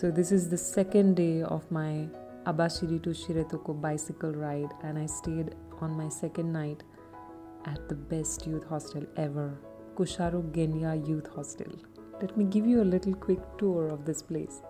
So, this is the second day of my Abashiri to Shiretoko bicycle ride, and I stayed on my second night at the best youth hostel ever, Kussharo Genya Youth Hostel. Let me give you a little quick tour of this place.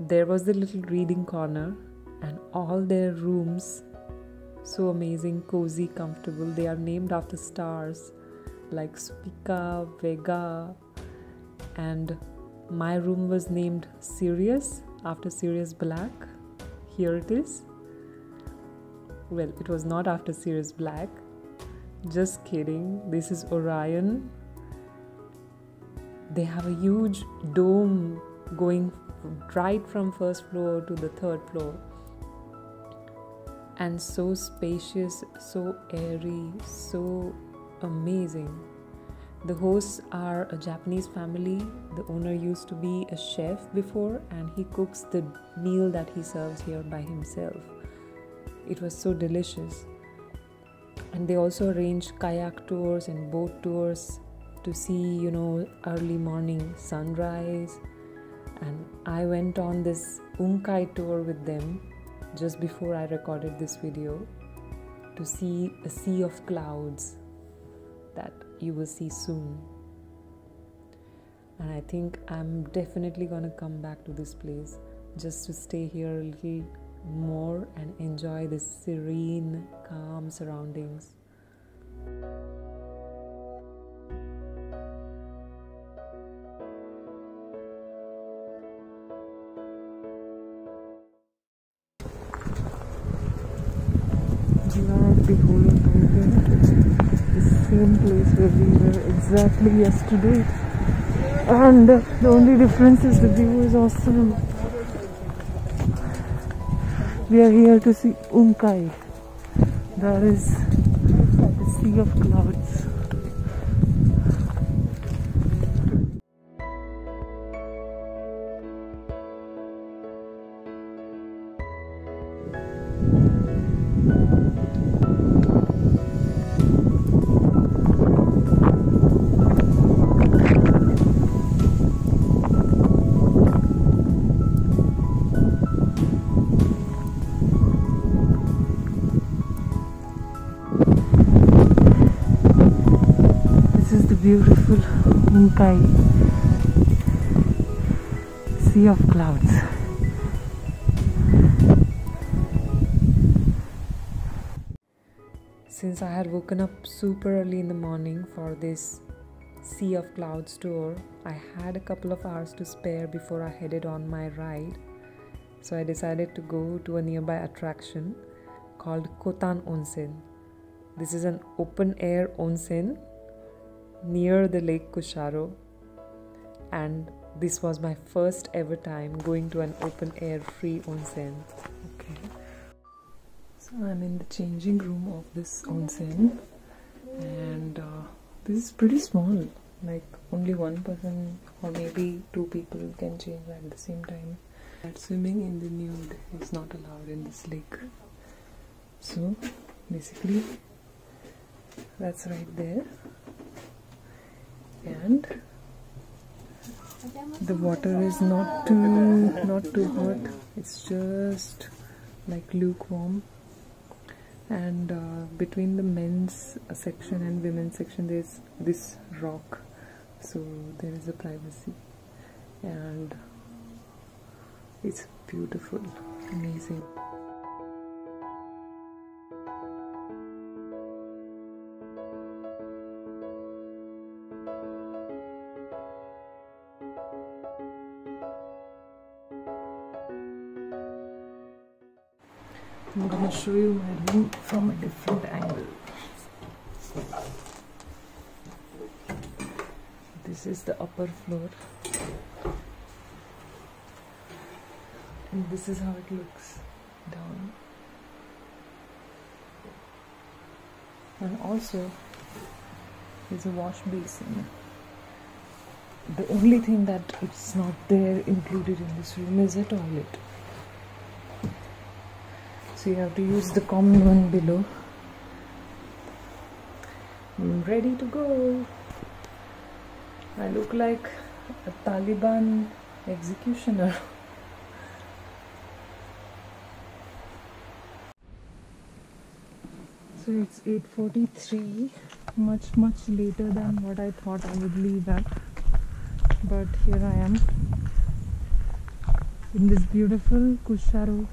There was the little reading corner, and all their rooms so amazing, cozy, comfortable. They are named after stars like Spica, Vega, and my room was named Sirius after Sirius Black. Here it is. Well, it was not after Sirius Black. Just kidding. This is Orion. They have a huge dome going right from first floor to the third floor and so spacious, so airy, so amazing. The hosts are a Japanese family. The owner used to be a chef before and he cooks the meal that he serves here by himself. It was so delicious. And they also arrange kayak tours and boat tours to see, you know, early morning sunrise. And I went on this Unkai tour with them just before I recorded this video to see a sea of clouds that you will see soon. And I think I'm definitely gonna come back to this place just to stay here a little more and enjoy the serene, calm surroundings. We are the Holy Mountain, the same place where we were exactly yesterday. And the only difference is the view is awesome. We are here to see Unkai. There is the sea of clouds. Unkai sea of clouds. Since I had woken up super early in the morning for this Sea of Clouds tour, I had a couple of hours to spare before I headed on my ride. So I decided to go to a nearby attraction called Kotan Onsen. This is an open air onsen near the Lake Kussharo, and this was my first ever time going to an open air free onsen. Okay. So I'm in the changing room of this onsen, and uh, this is pretty small. Like only one person or maybe two people can change at the same time. That swimming in the nude is not allowed in this lake. So basically, that's right there, and the water is not too not too hot. It's just like lukewarm. And uh, between the men's section and women's section there's this rock. So there is a privacy. And it's beautiful. Amazing show you my room from a different angle. This is the upper floor, and this is how it looks down. And also, there's a wash basin. The only thing that it's not there included in this room is a toilet so you have to use the common one below I'm ready to go I look like a Taliban executioner. So it's 8.43, much much later than what I thought I would leave at. But here I am in this beautiful Kussharo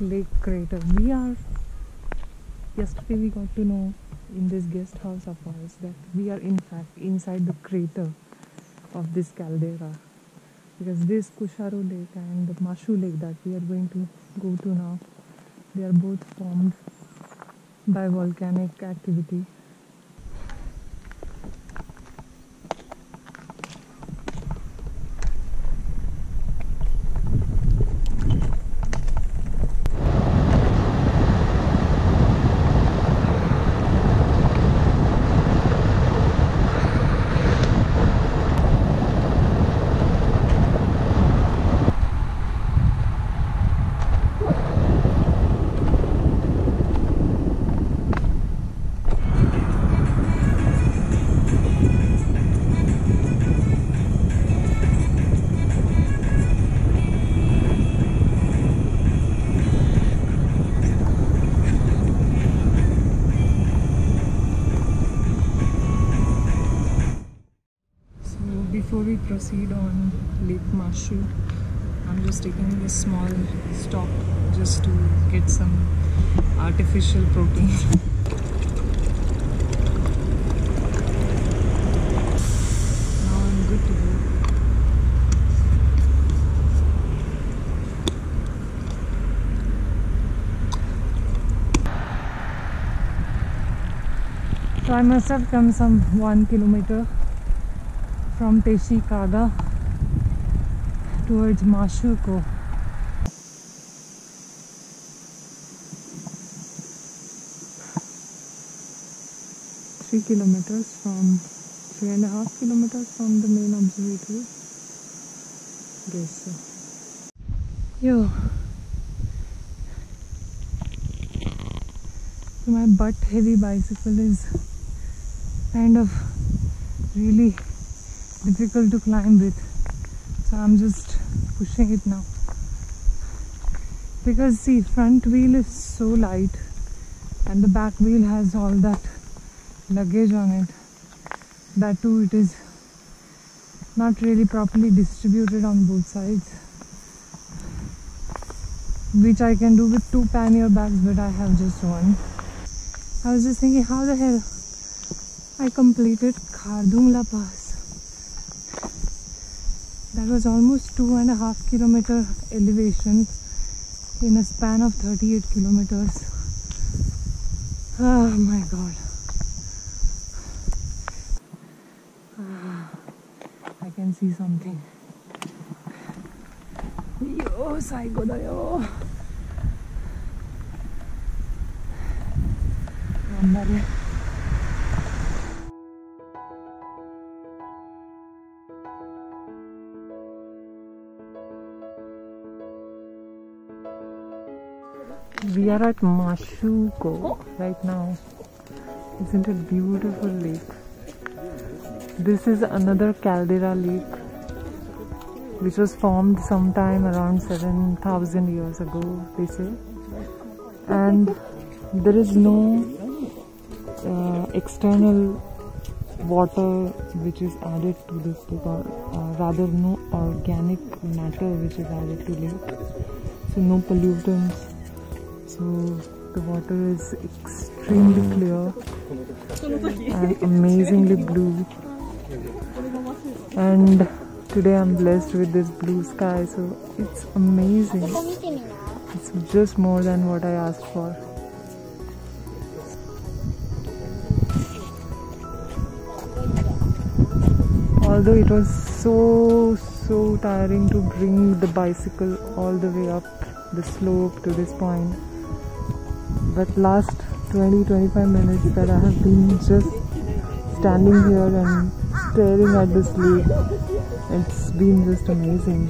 lake crater. We are, yesterday we got to know in this guest house of ours that we are in fact inside the crater of this caldera because this Kussharo lake and the Mashu lake that we are going to go to now they are both formed by volcanic activity before we proceed on Lake Mashu, I'm just taking a small stop just to get some artificial protein. now I'm good to go. So I must have come some one kilometer from Teshikaga towards Mashuko. Three kilometers from three and a half kilometers from the main observatory. Guess so. Yo. My butt heavy bicycle is kind of really difficult to climb with so i'm just pushing it now. Because see front wheel is so light and the back wheel has all that luggage on it that too it is not really properly distributed on both sides which I can do with two pannier bags but I have just one. I was just thinking how the hell I completed Khardungla Pass that was almost two and a half kilometer elevation in a span of 38 kilometers oh my god Ah, I can see something よー最後だよ頑張れ are at Mashuko right now. Isn't it beautiful lake? This is another caldera lake which was formed sometime around 7000 years ago they say and there is no uh, external water which is added to this lake or uh, rather no organic matter which is added to lake so no pollutants so the water is extremely clear and amazingly blue. And today i'm blessed with this blue sky so it's amazing. It's just more than what i asked for. Although it was so so tiring to bring the bicycle all the way up the slope to this point but last 20-25 minutes that I have been just standing here and staring at this lake it's been just amazing